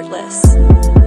heartless.